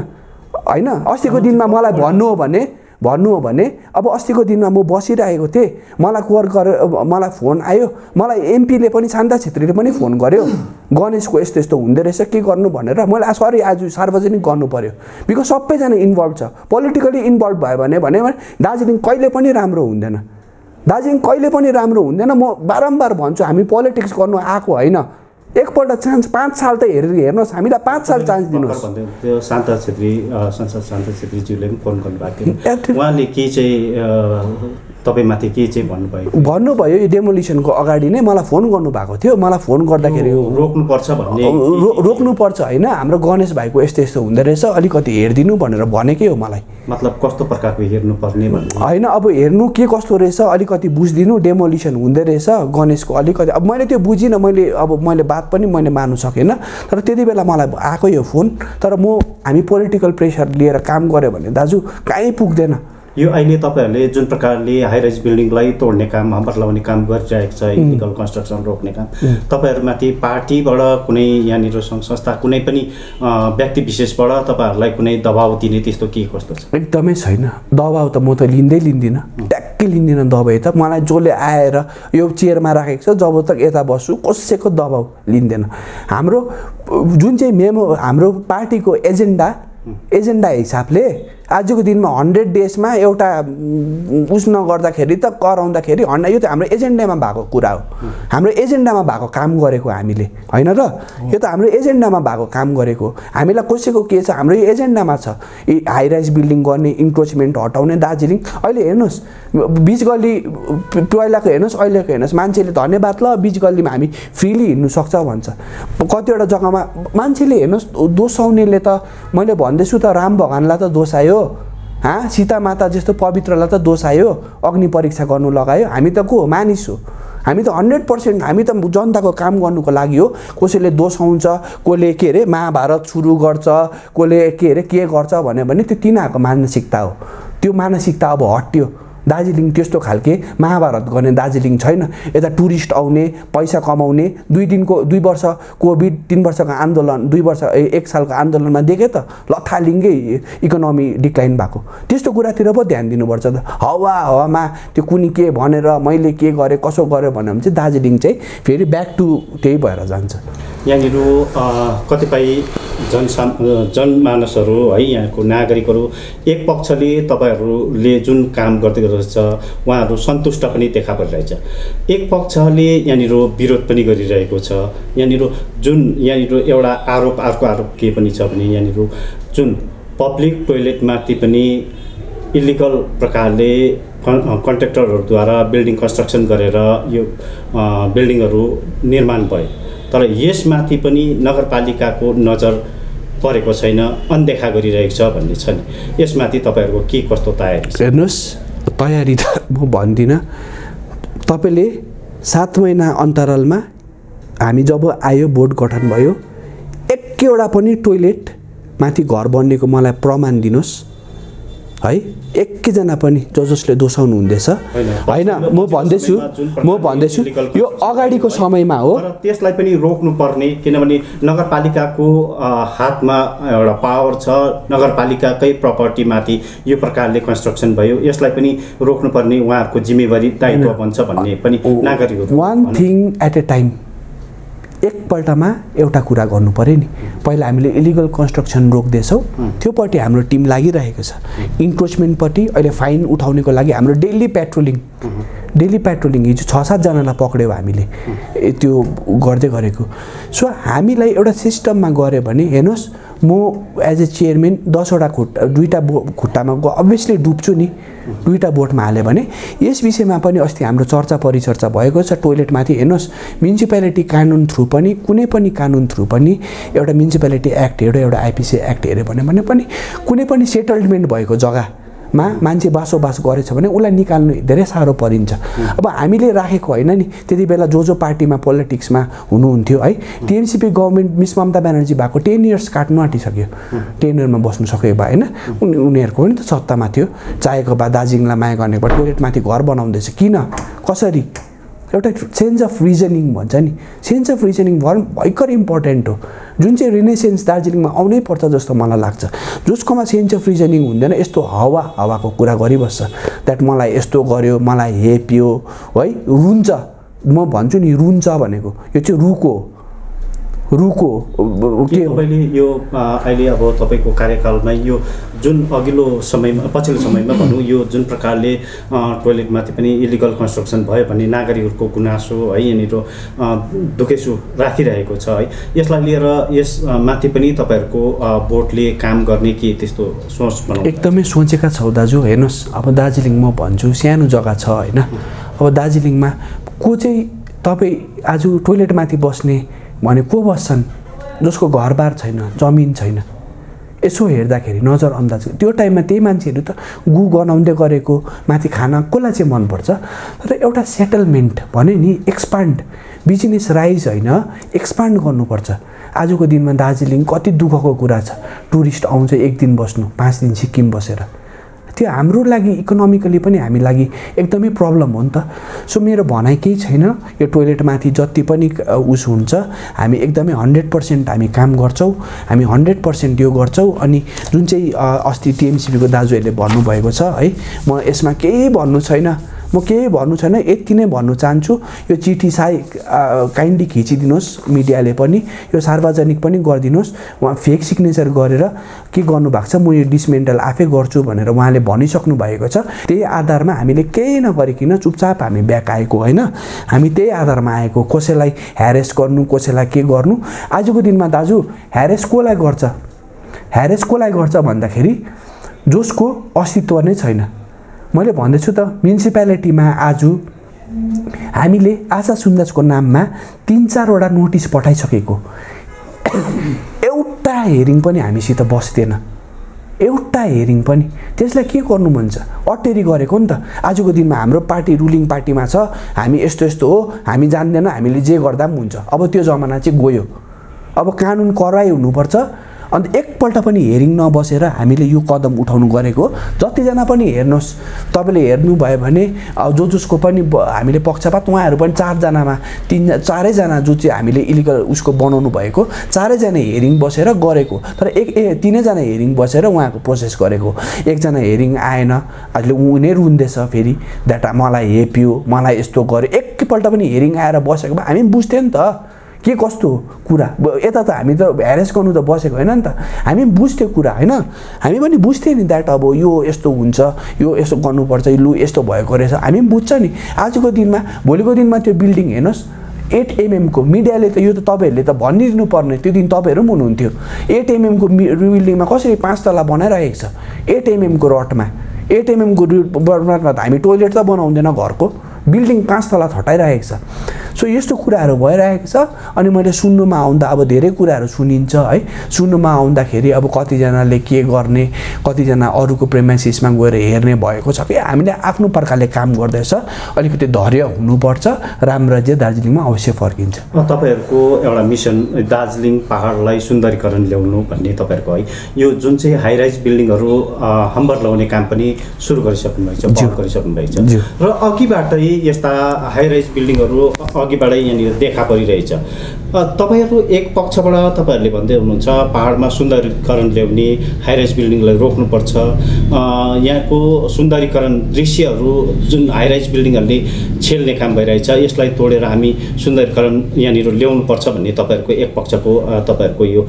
होइन? अस्तिको दिनमा मलाई भन्नु हो भने भन्नु हो भने अब अस्तिको दिनमा म बसिरहेको थिएँ। मलाई कोर गरेर मलाई फोन आयो। मलाई एमपीले पनि शान्ता छेत्रीले पनि फोन गर्यो। गणेशको यस्तो यस्तो हुँदो रहेछ के गर्नु भनेर मैले सरी आज सार्वजनिक गर्नु पऱ्यो बिकज सबैजना इन्भल्भ छ। पोलिटिकली इन्भल्भ भयो भने भने दार्जिलिङ कहिले पनि राम्रो हुँदैन। दार्जिलिङ कहिले पनि राम्रो हुँदैन। म बारम्बार भन्छु हामी पोलिटिक्स गर्नु आएको होइन। एकपल्ट चान्स पाँच साल त हेरेर हेर्नुहोस् हामीलाई पाँच साल चान्स दिनुहोस्।
त्यो शान्ता छेत्री सांसद शान्ता छेत्रीज्यूले पनि फोन गर्नुभएको थियो। *laughs* उहाँले के चाहिँ तपाईँमाथि के चाहिँ भन्नुभयो
भन्नुभयो यो डेमोलिसनको अगाडि नै मलाई फोन गर्नुभएको थियो। मलाई फोन गर्दाखेरि
रोक्नुपर्छ भन्ने
रो रोक्नुपर्छ होइन। हाम्रो गणेश भाइको यस्तो यस्तो हुँदो रहेछ। अलिकति हेरिदिनु भनेर भनेकै हो मलाई।
मतलब कस्तो प्रकारको हेर्नुपर्ने भन्ने?
होइन अब हेर्नु के कस्तो रहेछ अलिकति बुझिदिनु। डेमोलिसन हुँदै रहेछ। गणेशको अलिकति अब मैले त्यो बुझिनँ मैले अब मैले बात पनि मैले मान्नु सकेन। तर त्यति बेला मलाई आएको यो फोन। तर म हामी पोलिटिकल प्रेसर लिएर काम गऱ्यो भने दाजु कहीँ पुग्दैन।
यो अहिले तपाईँहरूले जुन प्रकारले हाइराइज बिल्डिङलाई तोड्ने काम हम्बर लगाउने काम गरिरहेको छ इलिगल कन्स्ट्रक्सन रोक्ने काम तपाईँहरूमाथि पार्टीबाट कुनै यहाँनिर सङ्घ संस्था कुनै पनि व्यक्ति विशेषबाट तपाईँहरूलाई कुनै दबाब दिने त्यस्तो के कस्तो छ?
एकदमै छैन। दबाउ त म त लिँदै लिँदिनँ। ट्याक्कै लिँदिनँ दबाई त मलाई जसले आएर यो चेयरमा राखेको छ जब तक यता बस्छु कसैको दबाउ लिँदैन। हाम्रो जुन चाहिँ मेमो हाम्रो पार्टीको एजेन्डा एजेन्डा हिसाबले आजको दिनमा हन्ड्रेड डेजमा एउटा उस नगर्दाखेरि त कराउँदाखेरि हन्ड यो त हाम्रो एजेन्डामा भएको कुरा हो। हाम्रो एजेन्डामा भएको काम गरेको हामीले होइन र? यो त हाम्रो एजेन्डामा भएको काम गरेको हामीलाई कसैको के छ? हाम्रो यो एजेन्डामा छ। हाई राइज बिल्डिङ गर्ने इन्क्रोचमेन्ट हटाउने दार्जिलिङ। अहिले हेर्नुहोस् बिच गल्ली पहिलाको हेर्नुहोस् अहिलेको हेर्नुहोस् मान्छेले धन्यवाद ल बिच गल्लीमा हामी फ्रिली हिँड्नु सक्छ भन्छ। कतिवटा जग्गामा मान्छेले हेर्नुहोस् दोषाउनेले त मैले भन्दैछु त राम भगवान्लाई त दोष आयो। हाँ सीता माता जस्तो पवित्रलाई त दोष आयो। अग्नि परीक्षा गर्नु लगायो। हामी त को हो? मानिस हो। हामी त हन्ड्रेड पर्सेन्ट हामी त जनताको काम गर्नुको लागि हो। कसैले दोष आउँछ कसले के अरे महाभारत सुरु गर्छ कसले के अरे के गर्छ भन्यो भने त्यो तिनीहरूको मानसिकता हो। त्यो मानसिकता अब हट्यो। दार्जिलिङ त्यस्तो खालके महाभारत गर्ने दार्जिलिङ छैन। यता टुरिस्ट आउने पैसा कमाउने दुई दिनको दुई वर्ष कोभिड तिन वर्षको आन्दोलन दुई वर्ष एक सालको आन्दोलनमा देखेँ त लथालिङ्गै इकोनोमी डिक्लाइन भएको। त्यस्तो कुरातिर पो ध्यान दिनुपर्छ त। हावा हावामा त्यो कुनी के भनेर मैले के गरेँ कसो गरेँ भने चाहिँ दार्जिलिङ चाहिँ फेरि ब्याक टु त्यही भएर जान्छ।
यहाँनिर कतिपय जनसा जनमानसहरू है यहाँको नागरिकहरू एक पक्षले तपाईँहरूले जुन काम गर्दै रहेछ उहाँहरू सन्तुष्ट पनि देखा परिरहेछ। एक पक्षले यहाँनिर विरोध पनि गरिरहेको छ। यहाँनिर जुन यहाँनिर एउटा आरोप अर्को आरोप के पनि छ भने यहाँनिर जुन पब्लिक टोइलेटमाथि पनि इलिगल प्रकारले कन्ट्राक्टरहरूद्वारा बिल्डिङ कन्स्ट्रक्सन गरेर यो बिल्डिङहरू निर्माण भए। तर यसमाथि पनि नगरपालिकाको नजर परेको छैन अनदेखा गरिरहेको छ भन्ने छ नि। यसमाथि तपाईँहरूको के कस्तो तयारी
हेर्नुहोस्। तयारी त *laughs* म भन्दिनँ। तपाईँले सात महिना अन्तरालमा हामी जब आयो बोर्ड गठन भयो एकैवटा पनि टोइलेट माथि घर बन्नेको मलाई प्रमाण दिनुहोस्। है? एकैजना पनि ज जसले दोसाउनु हुँदैछ। होइन। म भन्दैछु म भन्दैछु यो अगाडिको समयमा हो।
त्यसलाई पनि रोक्नु पर्ने किनभने नगरपालिकाको हातमा एउटा पावर छ नगरपालिकाकै प्रपर्टीमाथि यो प्रकारले कन्स्ट्रक्सन भयो। यसलाई पनि रोक्नुपर्ने उहाँहरूको जिम्मेवारी दायित्व बन्छ भन्ने पनि नागरिकहरू
one thing at a time एकपल्टमा एउटा कुरा गर्नु पऱ्यो नि। पहिला हामीले इलिगल कन्स्ट्रक्सन रोक्दैछौँ। त्योपट्टि हाम्रो टिम लागिरहेको छ। इन्क्रोचमेन्टपट्टि अहिले फाइन उठाउनेको लागि हाम्रो डेली पेट्रोलिङ डेली पेट्रोलिङ हिजो छ सातजनालाई पक्रियो हामीले। त्यो गर्दै गरेको। सो हामीलाई एउटा सिस्टममा गऱ्यो भने हेर्नुहोस् म एज ए चेयरमेन दसवटा खुट्टा दुईवटा बो खुट्टामा अभियसली डुब्छु नि। दुईवटा बोटमा हाल्यो भने यस विषयमा पनि अस्ति हाम्रो चर्चा परिचर्चा भएको छ। टोइलेटमाथि हेर्नुहोस् म्युनिसिपालिटी कानुन थ्रु पनि कुनै पनि कानुन थ्रु पनि एउटा म्युनिसिपालिटी एक्ट हेऱ्यो एउटा आइपिसी एक्ट हेऱ्यो भने पनि कुनै पनि सेटलमेन्ट भएको जग्गामा मान्छे बासोबास गरेछ भने उसलाई निकाल्नु धेरै साह्रो परिन्छ। अब हामीले राखेको होइन नि त्यति बेला जो जो पार्टीमा पोलिटिक्समा हुनुहुन्थ्यो है। TMCP government miss Mamata Banerjee भएको टेन इयर्स काट्नु आँटिसक्यो टेन इयरमा बस्नु सक्यो भए होइन। उनी उनीहरूको पनि त सत्तामा थियो। चाहेको भए दार्जिलिङलाई माया गर्ने भए टोइलेटमाथि घर बनाउँदैछ। किन? कसरी? एउटा सेन्स अफ रिजनिङ भन्छ नि। सेन्स अफ रिजनिङ भर भयङ्कर इम्पोर्टेन्ट हो। जुन चाहिँ रिनेसेन्स दार्जिलिङमा आउनै पर्छ जस्तो मलाई लाग्छ। जसकोमा सेन्स अफ रिजनिङ हुँदैन यस्तो हावा हावाको कुरा गरिबस्छ। द्याट मलाई यस्तो गर्यो मलाई हेप्यो है रुन्छ। म भन्छु नि रुन्छ भनेको। यो चाहिँ रुको हो। रुको।
के? तपाईँले यो अहिले अब तपाईँको कार्यकालमा यो जुन अघिल्लो समयमा पछिल्लो समयमा भनौँ यो जुन प्रकारले टोइलेटमाथि पनि इलिगल कन्स्ट्रक्सन भयो भने नागरिकहरूको गुनासो है यहाँनिर दुखेसो राखिरहेको छ है यसलाई लिएर यस अ, माथि पनि तपाईँहरूको बोर्डले काम गर्ने के त्यस्तो सोच बनाउनु
एकदमै सोचेका छौँ दाजु हेर्नुहोस् अब दार्जिलिङ म भन्छु सानो जग्गा छ होइन अब दार्जिलिङमा को चाहिँ तपाईँ आज टोइलेटमाथि बस्ने भने को बस्छन्? जसको घरबार छैन जमिन छैन। यसो हेर्दाखेरि नजरअन्दाज त्यो टाइममा त्यही मान्छेहरू त गु गनाउँदै गरेको माथि खाना कसलाई चाहिँ मनपर्छ? तर एउटा सेटलमेन्ट भने नि एक्सपान्ड। बिजनेस राइज होइन एक्सपान्ड गर्नुपर्छ। आजको दिनमा दार्जिलिङ कति दुःखको कुरा छ। टुरिस्ट आउँछ एक दिन बस्नु पाँच दिन सिक्किम बसेर। त्यो हाम्रो लागि इकोनोमिकली पनि हामी लागि एकदमै प्रब्लम हो नि त. सो मेरो भनाइ केही छैन। यो टोइलेटमाथि जति पनि उस हुन्छ हामी एकदमै हन्ड्रेड पर्सेन्ट हामी काम गर्छौँ। हामी हन्ड्रेड पर्सेन्ट यो गर्छौँ। अनि जुन चाहिँ अस्ति टिएमसिपीको दाजुहरूले भन्नुभएको छ है म यसमा केही भन्नु छैन। म केही भन्नु छैन यति नै भन्नु चाहन्छु। यो चिठी साई काइन्डली खिचिदिनुहोस् मिडियाले पनि यो सार्वजनिक पनि गरिदिनुहोस्। उहाँ फेक सिग्नेचर गरेर के गर्नुभएको छ म यो डिसमेन्टल आफै गर्छु भनेर उहाँले भनिसक्नु भएको छ। त्यही आधारमा हामीले केही नगरिकन चुपचाप हामी ब्याक आएको होइन? हामी त्यही आधारमा आएको कसैलाई ह्यारेस गर्नु कसैलाई के गर्नु? आजको दिनमा दाजु ह्यारेस कसलाई गर्छ? ह्यारेस कसलाई गर्छ भन्दाखेरि जसको अस्तित्व नै छैन। मैले भन्दैछु त म्युनिसिपालिटीमा आज हामीले आशा सुन्दासको नाममा तिन चारवटा नोटिस पठाइसकेको। एउटा हेरिङ पनि हामीसित बस्दैन। एउटा हेरिङ पनि। त्यसलाई के गर्नु मन छ अटेरी गरेको नि त। आजको दिनमा हाम्रो पार्टी रुलिङ पार्टीमा छ। हामी यस्तो यस्तो हो। हामी जान्दैन। हामीले जे गर्दा पनि हुन्छ। अब त्यो जमाना चाहिँ गयो। अब कानुन कारवाही हुनुपर्छ। अन्त एकपल्ट पनि हेरिङ नबसेर हामीले यो कदम उठाउनु गरेको। जतिजना पनि हेर्नुहोस् तपाईँले हेर्नुभयो भने जो जसको पनि हामीले पक्षपात उहाँहरू पनि चारजनामा तिन चारैजना जो चाहिँ हामीले इलिगल उसको बनाउनु भएको चारैजना हेरिङ बसेर गरेको तर एक ए तिनैजना हेरिङ बसेर उहाँको प्रोसेस गरेको एकजना हेरिङ आएन अहिले ऊ नै रुन्दैछ फेरि द्याट मलाई हेप्यो मलाई यस्तो गर्यो एकैपल्ट पनि हेरिङ आएर बसेको भए हामी बुझ्थ्यौँ नि त के कस्तो कुरा यता त हामी त ह्यारेस गर्नु त बसेको होइन नि त हामी पनि बुझ्थ्यो कुरा होइन हामी पनि बुझ्थ्यौँ नि द्याट अब यो यस्तो हुन्छ यो यस्तो गर्नुपर्छ लु यस्तो भएको रहेछ हामी पनि बुझ्छ नि आजको दिनमा भोलिको दिनमा त्यो बिल्डिङ हेर्नुहोस् एट एमएमको मिडियाले त यो त तपाईँहरूले त भनिदिनु पर्ने त्यो दिन तपाईँहरू पनि हुनुहुन्थ्यो एट एमएमको बिल्डिङमा कसरी पाँच तला बनाइरहेको छ एट एमएमको रटमा एट एमएमको बर्बादमा त हामी टोइलेट त बनाउँदैन घरको बिल्डिङ पाँच तला थटाइरहेको छ। सो यस्तो कुराहरू भइरहेको छ अनि मैले सुन्नुमा आउँदा अब धेरै कुराहरू सुनिन्छ है। सुन्नुमा आउँदाखेरि अब कतिजनाले के गर्ने कतिजना अरूको प्रेमाइसिसमा गएर हेर्ने भएको छ कि हामीले आफ्नो प्रकारले काम गर्दैछ अलिकति धैर्य हुनुपर्छ रामराज्य दार्जिलिङमा अवश्य फर्किन्छ।
तपाईँहरूको एउटा मिसन दार्जिलिङ पहाडलाई सुन्दरीकरण ल्याउनु भन्ने तपाईँहरूको है। यो जुन चाहिँ हाई राइज बिल्डिङहरू हम्बर लगाउने काम पनि सुरु गरिसक्नु भएको छ गरिसक्नु भएको। छ। र अघिबाटै यस्ता हाई राइज बिल्डिङहरू अघिबाटै यहाँनिर देखा परिरहेछ। तपाईँहरू एक पक्षबाट तपाईँहरूले भन्दै हुनुहुन्छ पहाडमा सुन्दरीकरण ल्याउने हाई राइज बिल्डिङलाई रोक्नुपर्छ। यहाँको सुन्दरीकरण दृश्यहरू जुन हाई राइज बिल्डिङहरूले छेल्ने काम भइरहेछ यसलाई तोडेर हामी सुन्दरीकरण यहाँनिर ल्याउनुपर्छ भन्ने तपाईँहरूको एक पक्षको तपाईँहरूको यो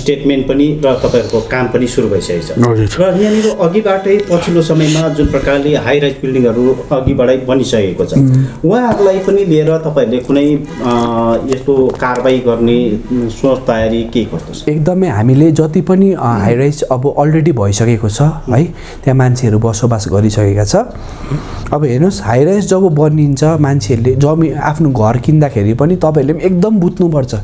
स्टेटमेन्ट पनि र तपाईँहरूको काम पनि सुरु भइसकेको। छ र यहाँनिर अघिबाटै पछिल्लो समयमा जुन प्रकारले हाई राइज बिल्डिङहरू अघिबाटै बनिसकेको छ। उहाँहरूलाई पनि लिएर तपाईँहरूले कुनै यस्तो कारवाही गर्ने सोच तयारी के कस्तो छ?
एकदमै हामीले जति पनि हाई राइज अब अलरेडी भइसकेको छ है त्यहाँ मान्छेहरू बसोबास गरिसकेका छ। अब हेर्नुहोस् हाई राइज जब बनिन्छ मान्छेहरूले जमि आफ्नो घर किन्दाखेरि पनि तपाईँहरूले पनि एकदम बुझ्नुपर्छ।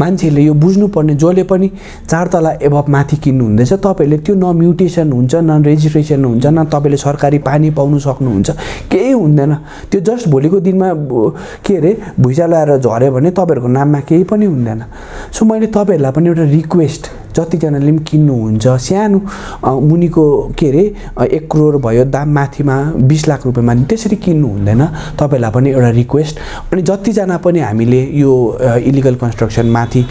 मान्छेहरूले यो बुझ्नुपर्ने जसले पनि चार तला एभब माथि किन्नु हुँदैछ तपाईँहरूले त्यो न म्युटेसन हुन्छ न रेजिस्ट्रेसन हुन्छ न तपाईँले सरकारी पानी पाउनु सक्नुहुन्छ केही हुँदैन। त्यो जस्ट भोलिको दिनमा के अरे भुइँचालो आएर झऱ्यो भने तपाईँहरूको नाममा केही पनि हुँदैन। सो मैले तपाईँहरूलाई पनि एउटा रिक्वेस्ट जतिजनाले पनि किन्नुहुन्छ। सानो मुनिको के अरे एक करोड भयो दाम माथिमा बिस लाख रुपियाँमा त्यसरी किन्नु हुँदैन। तपाईँहरूलाई पनि एउटा रिक्वेस्ट अनि जतिजना पनि हामीले यो इलिगल कन्स्ट्रक्सन माथि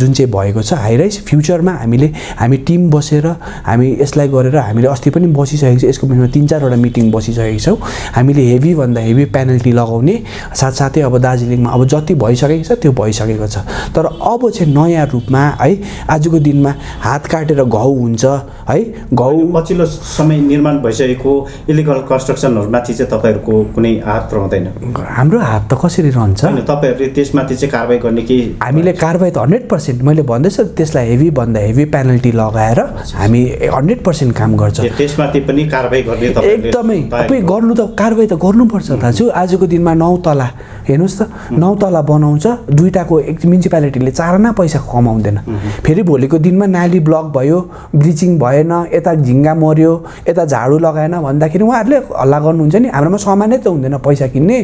जुन चाहिँ भएको छ हाई राइज फ्युचरमा हामीले हामी टिम बसेर हामी यसलाई गरेर हामीले अस्ति पनि बसिसकेको छ यसको विषयमा तिन चारवटा मिटिङ बसिसकेको छौँ। हामीले हेभी भन्दा हेभी पेनल्टी लगाउने साथसाथै अब दार्जिलिङमा अब जति भइसकेको छ त्यो भइसकेको छ। तर अब चाहिँ नयाँ रूपमा है आजको दिनमा हात काटेर घाउ हुन्छ है? घाउ
पछिल्लो समय निर्माण भइसकेको इलिगल कन्स्ट्रक्सनहरूमाथि चाहिँ तपाईँहरूको कुनै हात रहँदैन।
हाम्रो हात त कसरी रहन्छ?
तपाईँहरूले त्यसमाथि चाहिँ कारवाही गर्ने केही
हामीले कारवाही त हन्ड्रेड पर्सेन्ट मैले भन्दैछु त्यसलाई हेभी भन्दा हेभी पेनल्टी लगाएर हामी हन्ड्रेड पर्सेन्ट काम गर्छ।
त्यसमाथि पनि कारवाही गर्ने
एकदमै। अब गर्नु त कारवाही त गर्नुपर्छ दाजु। आजको दिनमा नौ तला हेर्नुहोस् त नौ तला बनाउँछ दुइटाको एक म्युनिसिपालिटीले चारना पैसा कमाउँदैन। फेरि भोलिको दिनमा नाली ब्लक भयो ब्लिचिङ भएन यता झिङ्गा मऱ्यो यता झाडु लगाएन भन्दाखेरि उहाँहरूले हल्ला गर्नुहुन्छ नि। हाम्रोमा सामानै त हुँदैन पैसा किन्ने।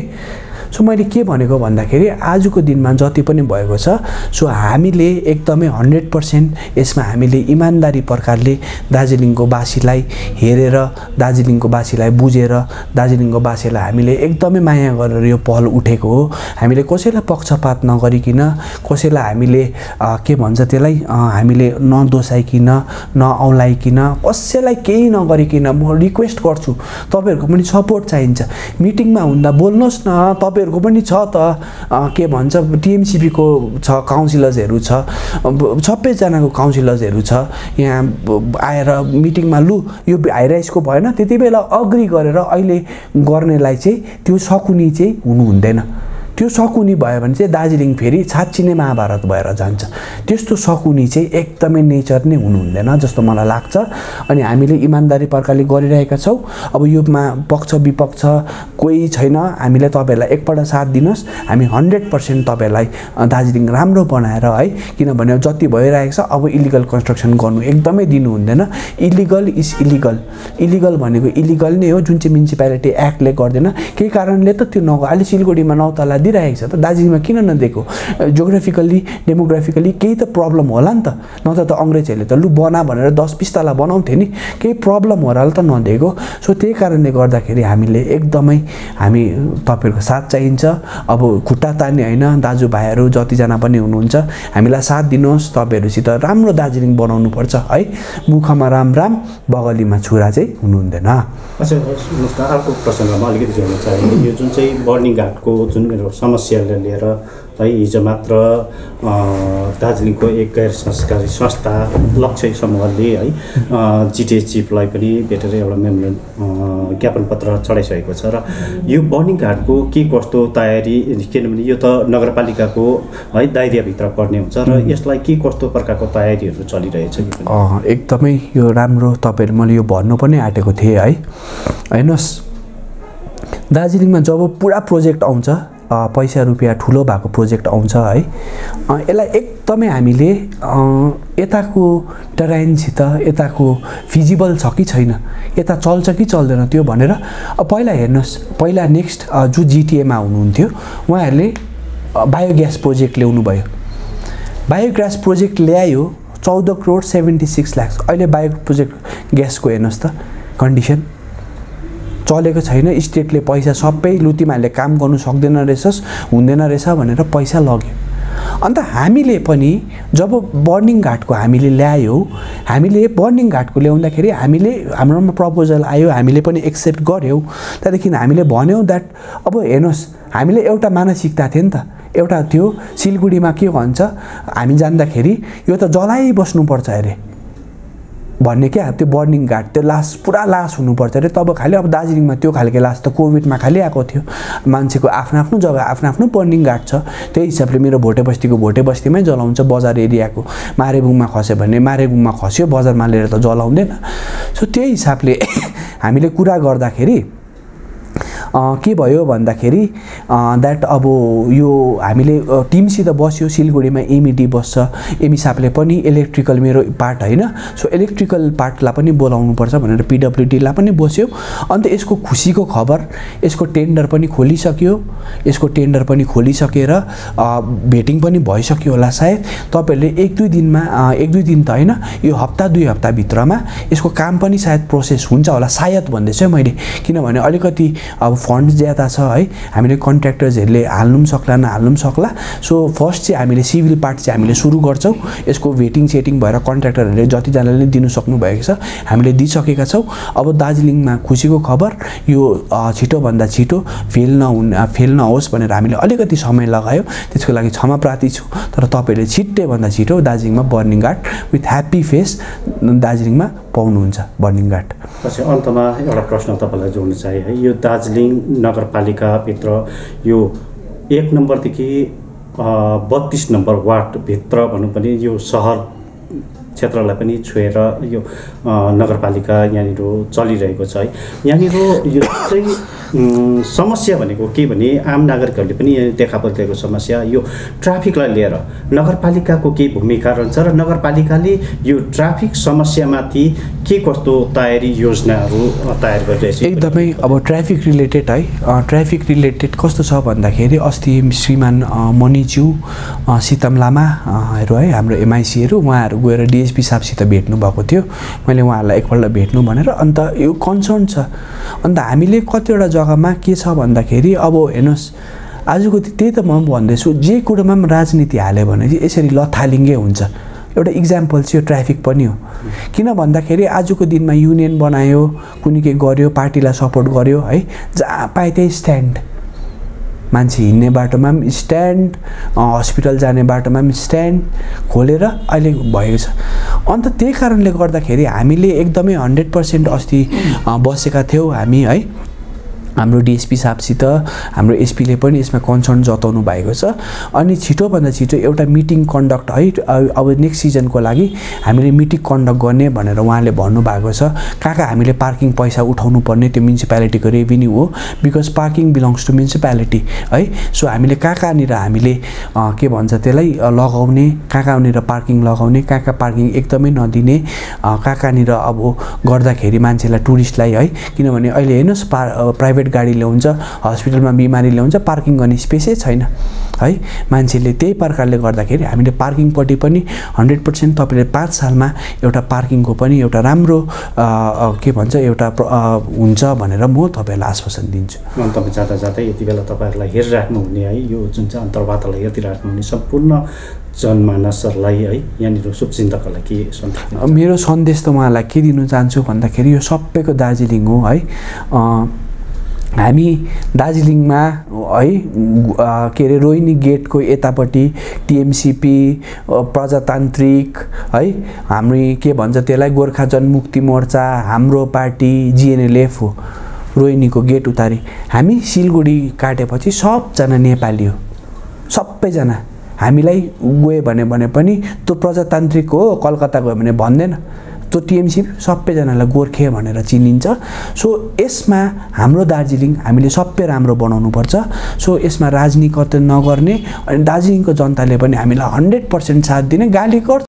सो मैले के भनेको भन्दाखेरि आजको दिनमा जति पनि भएको छ सो हामीले एकदमै हन्ड्रेड पर्सेन्ट यसमा हामीले इमान्दारी प्रकारले दार्जिलिङको वासीलाई हेरेर दार्जिलिङको वासीलाई बुझेर दार्जिलिङको वासीलाई हामीले एकदमै माया गरेर यो पहल उठेको हो। हामीले कसैलाई पक्षपात नगरिकन कसैलाई हामीले के भन्छ त्यसलाई हामीले नदोसाइकन नऔलाइकन कसैलाई केही नगरिकन म रिक्वेस्ट गर्छु तपाईँहरूको पनि सपोर्ट चाहिन्छ। मिटिङमा हुँदा बोल्नुहोस् न तपाईँहरूको पनि छ त के भन्छ टिएमसिपीको छ काउन्सिलर्सहरू छ सबैजनाको काउन्सिलर्सहरू छ यहाँ आएर मिटिङमा लु यो हाइराइसको भएन त्यति बेला अग्री गरेर अहिले गर्नेलाई चाहिँ त्यो सकुनी चाहिँ हुनु हुँदैन। त्यो सकुनी भयो भने चाहिँ दार्जिलिङ फेरि छाच्चिने महाभारत भएर जान्छ। त्यस्तो सकुनी चाहिँ एकदमै नेचर नै हुनु हुँदैन जस्तो मलाई लाग्छ। अनि हामीले इमान्दारी प्रकारले गरिरहेका छौँ। अब योमा पक्ष विपक्ष कोही छैन। हामीले तपाईँहरूलाई एकपल्ट साथ दिनुहोस्। हामी हन्ड्रेड पर्सेन्ट तपाईँहरूलाई दार्जिलिङ राम्रो बनाएर है किनभने जति भइरहेको छ अब इलिगल कन्स्ट्रक्सन गर्नु एकदमै दिनु हुँदैन इलिगल इज इलिगल। इलिगल भनेको इलिगल नै हो जुन चाहिँ म्युनिसिपालिटी एक्टले गर्दैन। केही कारणले त त्यो नग अहिले सिलगढीमा नौ तला दिइरहेको छ त। दार्जिलिङमा किन नदिएको? जोग्राफिकल्ली डेमोग्राफिकल्ली केही त प्रब्लम होला नि त। नत्र त अङ्ग्रेजहरूले त लु बना भनेर दस बिस तला बनाउँथे नि। केही प्रब्लम होला त नदिएको। सो त्यही कारणले गर्दाखेरि हामीले एकदमै हामी तपाईँहरूको साथ चाहिन्छ। अब खुट्टा तान्ने होइन दाजुभाइहरू जतिजना पनि हुनुहुन्छ हामीलाई साथ दिनुहोस्। तपाईँहरूसित राम्रो दार्जिलिङ बनाउनुपर्छ है। मुखमा राम राम बगलीमा छुरा चाहिँ हुनु हुँदैन
अच्छा सुन्नुहोस् न अर्को प्रसङ्गमा अलिकति जोड्न चाहेँ। यो जुन चाहिँ बर्निङ घाटको जुन मेरो समस्यालाई लिएर है हिजो मात्र दार्जिलिङको एक गैर संस्कारी संस्था लक्ष्य समूहले है जिटिए चिफलाई पनि भेटेर एउटा मेमोरेन्ड ज्ञापन पत्र चढाइसकेको छ र यो बर्निङ घाटको के कस्तो तयारी किनभने यो त नगरपालिकाको है दायराभित्र पर्ने हुन्छ र यसलाई के कस्तो प्रकारको तयारीहरू चलिरहेछ
एकदमै यो राम्रो तपाईँहरू मैले यो भन्नु पनि आँटेको थिएँ है। हेर्नुहोस् दार्जिलिङमा जब पुरा प्रोजेक्ट आउँछ पैसा रुपियाँ ठुलो भएको प्रोजेक्ट आउँछ है। यसलाई एकदमै हामीले यताको टराइनसित यताको फिजिबल छ कि छैन यता चल्छ कि चल्दैन त्यो भनेर पहिला हेर्नुहोस् पहिला नेक्स्ट जो जिटिएमा हुनुहुन्थ्यो उहाँहरूले बायोग्यास प्रोजेक्ट ल्याउनु भयो बायोग्यास प्रोजेक्ट ल्यायो चौध करोड सेभेन्टी सिक्स ल्याक्स अहिले बायो प्रोजेक्ट ग्यासको हेर्नुहोस् त कन्डिसन। चलेको छैन स्टेटले पैसा सबै लुतिमाले काम गर्नु सक्दैन रहेछस् हुँदैन रहेछ भनेर पैसा लग्यो। अन्त हामीले पनि जब बर्निङ घाटको हामीले ल्यायौँ हामीले बर्निङ घाटको ल्याउँदाखेरि हामीले हाम्रोमा प्रपोजल आयो हामीले पनि एक्सेप्ट गऱ्यौँ। त्यहाँदेखि हामीले भन्यौँ द्याट अब हेर्नुहोस् हामीले एउटा मानसिकता थियो नि त। एउटा थियो सिलगढीमा के भन्छ हामी जान्दाखेरि यो त जलाइबस्नुपर्छ अरे। भन्ने क्या? त्यो बर्निङ घाट त्यो लास पुरा लास हुनुपर्छ अरे। तब खालि अब दार्जिलिङमा त्यो खालको लास त कोभिडमा खालि आएको थियो। मान्छेको आफ्नो आफ्नो जग्गा आफ्नो आफ्नो बर्निङ घाट छ। त्यही हिसाबले मेरो भोटे बस्तीको भोटे बस्तीमै जलाउँछ बजार एरियाको। मारेबुङमा खस्यो भने मारेबुङमा खस्यो बजारमा लिएर त जलाउँदैन। सो त्यही हिसाबले *laughs* हामीले कुरा गर्दाखेरि के भयो भन्दाखेरि द्याट अब यो हामीले टिमसित बस्यो सिलगढीमा एमइडी बस्छ एमी साहबले पनि इलेक्ट्रिकल मेरो पार्ट होइन सो इलेक्ट्रिकल पार्टलाई पनि बोलाउनुपर्छ भनेर पिडब्लुडीलाई पनि बस्यो। अन्त यसको खुसीको खबर यसको टेन्डर पनि खोलिसक्यो यसको टेन्डर पनि खोलिसकेर भेटिङ पनि भइसक्यो होला सायद। तपाईँहरूले एक दुई दिनमा एक दुई दिन त होइन यो हप्ता दुई हप्ताभित्रमा यसको काम पनि सायद प्रोसेस हुन्छ होला सायद भन्दैछु है मैले। किनभने अलिकति अब फन्ड ज्यादा छ है हामीले कन्ट्र्याक्टर्सहरूले हाल्नु पनि सक्ला नहाल्नु पनि सक्ला। सो फर्स्ट चाहिँ हामीले सिभिल पार्ट चाहिँ हामीले सुरु गर्छौँ। यसको भेटिङ सेटिङ भएर कन्ट्र्याक्टरहरूले जतिजनाले दिनु सक्नुभएको छ हामीले दिइसकेका छौँ। अब दार्जिलिङमा खुसीको खबर यो छिटोभन्दा छिटो फेल नहुन् फेल नहोस् भनेर हामीले अलिकति समय लगायो। त्यसको लागि क्षमा प्रार्थी छु। तर तपाईँहरूले छिट्टैभन्दा छिटो दार्जिलिङमा burning ghat with happy face दार्जिलिङमा पाउनुहुन्छ बर्निङ घाट
पछि अन्तमा एउटा प्रश्न तपाईँलाई जोड्न चाहे है यो दार्जिलिङ नगरपालिकाभित्र यो एक नम्बरदेखि बत्तिस नम्बर वार्डभित्र भनौँ पनि यो सहर क्षेत्रलाई पनि छोएर यो नगरपालिका यहाँनिर चलिरहेको छ है। यहाँनिर यो चाहिँ समस्या भनेको के भने आम नागरिकहरूले पनि देखा परिरहेको समस्या यो ट्राफिकलाई लिएर। नगरपालिकाको के भूमिका रहन्छ र नगरपालिकाले यो ट्राफिक समस्यामाथि के कस्तो तयारी योजनाहरू तयार गरिरहेछ
एकदमै अब ट्राफिक रिलेटेड है ट्राफिक रिलेटेड कस्तो छ भन्दाखेरि अस्ति श्रीमान मणिज्यू सीतम लामाहरू है हाम्रो एमआइसीहरू उहाँहरू गएर डिएसपी साहबसित भेट्नु भएको थियो। मैले उहाँहरूलाई एकपल्ट भेट्नु भनेर अन्त यो कन्सर्न छ। अन्त हामीले कतिवटा जग्गामा के छ भन्दाखेरि अब हेर्नुहोस् आजको त्यही त म भन्दैछु जे कुरोमा पनि राजनीति हाल्यो भने चाहिँ यसरी लथालिङ्गै हुन्छ। एउटा इक्जाम्पल चाहिँ यो ट्राफिक पनि हो। किन भन्दाखेरि आजको दिनमा युनियन बनायो कुनै के गर्यो पार्टीलाई सपोर्ट गर्यो है जहाँ पाए त्यही स्ट्यान्ड मान्छे हिँड्ने बाटोमा पनि स्ट्यान्ड हस्पिटल जाने बाटोमा पनि स्ट्यान्ड खोलेर अहिले भएको छ। अन्त त्यही कारणले गर्दाखेरि हामीले एकदमै हन्ड्रेड पर्सेन्ट अस्ति बसेका थियौँ हामी है। हाम्रो डिएसपी साहबसित हाम्रो एसपीले पनि यसमा कन्सर्न जताउनु भएको छ। अनि छिटोभन्दा छिटो एउटा मिटिङ कन्डक्ट है अब नेक्स्ट सिजनको लागि हामीले मिटिङ कन्डक्ट गर्ने भनेर उहाँले भन्नुभएको छ। कहाँ कहाँ हामीले पार्किङ पैसा उठाउनु पर्ने त्यो म्युनिसिपालिटीको रेभिन्यू हो? Because parking belongs to municipality है? सो हामीले कहाँ कहाँनिर हामीले के भन्छ त्यसलाई लगाउने कहाँ कहाँनिर पार्किङ लगाउने कहाँ कहाँ पार्किङ एकदमै नदिने कहाँ कहाँनिर अब गर्दाखेरि मान्छेलाई टुरिस्टलाई है? किनभने अहिले हेर्नुहोस् पा प्राइभेट गाडी ल्याउँछ हस्पिटलमा बिमारी ल्याउँछ पार्किङ गर्ने स्पेसै छैन। है मान्छेले त्यही प्रकारले गर्दाखेरि हामीले पार्किङपट्टि पनि हन्ड्रेड पर्सेन्ट तपाईँले पाँच सालमा एउटा पार्किङको पनि एउटा राम्रो के भन्छ एउटा हुन्छ भनेर म तपाईँहरूलाई आश्वासन दिन्छु।
अन्तमा जाँदा जाँदै यति बेला तपाईँहरूलाई हेरिराख्नु हुने है यो जुन चाहिँ अन्तर्वार्तालाई हेरिराख्नु हुने सम्पूर्ण जनमानसहरूलाई है यहाँनिर शुभचिन्तकहरूलाई के सन्देश?
मेरो सन्देश त उहाँलाई के दिनु चाहन्छु भन्दाखेरि यो सबैको दार्जिलिङ हो है। हामी दार्जिलिङमा है के अरे रोहिणी गेटको यतापट्टि टिएमसिपी प्रजातान्त्रिक है हामी के भन्छ त्यसलाई गोर्खा जनमुक्ति मोर्चा हाम्रो पार्टी जिएनएलएफ हो रोहिणीको गेट उतारि। हामी सिलगढी काटेपछि सबजना नेपाली हो। सबैजना। हामीलाई गयो भने पनि त्यो प्रजातान्त्रिक हो कलकत्ता गयो भने भन्दैन। त्यो टिएमसी सबैजनालाई गोर्खे भनेर चिनिन्छ। सो यसमा हाम्रो दार्जिलिङ हामीले सबै राम्रो बनाउनुपर्छ। सो यसमा राजनीति नगर्ने अनि दार्जिलिङको जनताले पनि हामीलाई हन्ड्रेड पर्सेन्ट साथ दिने। गाली गर्छ।